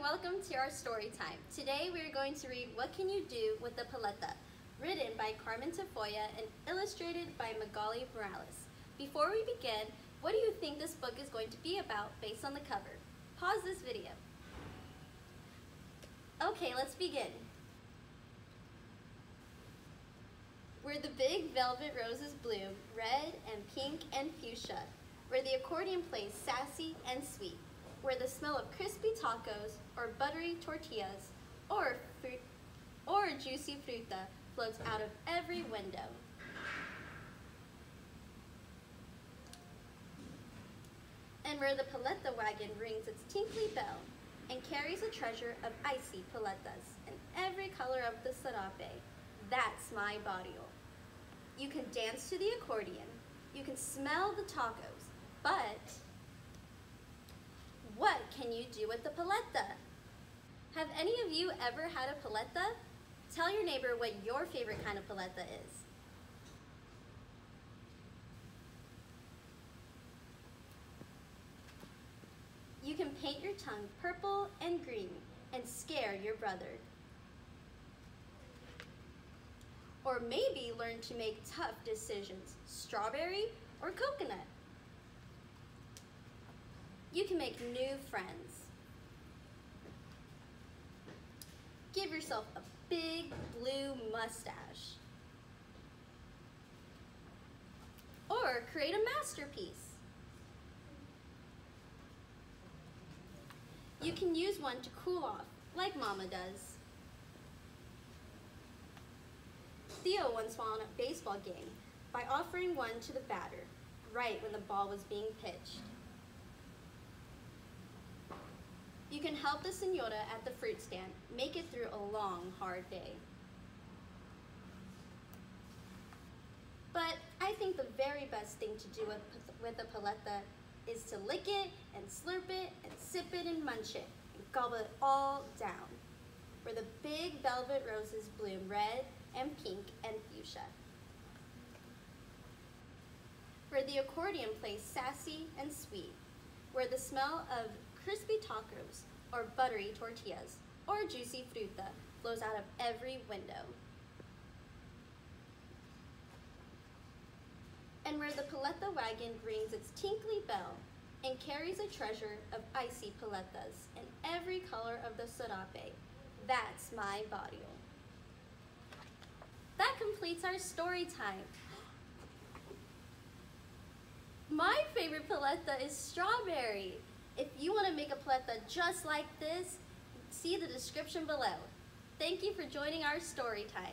welcome to our story time. Today we are going to read What Can You Do with the Paleta, written by Carmen Tafolla and illustrated by Magaly Morales. Before we begin, what do you think this book is going to be about based on the cover? Pause this video. Okay, let's begin. Where the big velvet roses bloom, red and pink and fuchsia, where the accordion plays sassy and sweet, where the smell of crispy tacos or buttery tortillas or, fruit, or juicy fruta floats out of every window. And where the paleta wagon rings its tinkly bell and carries a treasure of icy paletas in every color of the sarape, that's my barrio. You can dance to the accordion, you can smell the tacos, but can you do with the paleta? Have any of you ever had a paleta? Tell your neighbor what your favorite kind of paleta is. You can paint your tongue purple and green and scare your brother. Or maybe learn to make tough decisions, strawberry or coconut. You can make new friends. Give yourself a big blue mustache. Or create a masterpiece. You can use one to cool off, like Mama does. Theo once won a baseball game by offering one to the batter, right when the ball was being pitched. You can help the senora at the fruit stand make it through a long, hard day. But I think the very best thing to do with, with a paleta is to lick it and slurp it and sip it and munch it and gobble it all down. Where the big velvet roses bloom red and pink and fuchsia. Where the accordion plays sassy and sweet. Where the smell of crispy tacos or buttery tortillas or juicy fruta flows out of every window. And where the paleta wagon rings its tinkly bell and carries a treasure of icy paletas in every color of the sarape, that's my barrio. That completes our story time. My favorite paleta is strawberry. If you want to make a paleta just like this, see the description below. Thank you for joining our story time.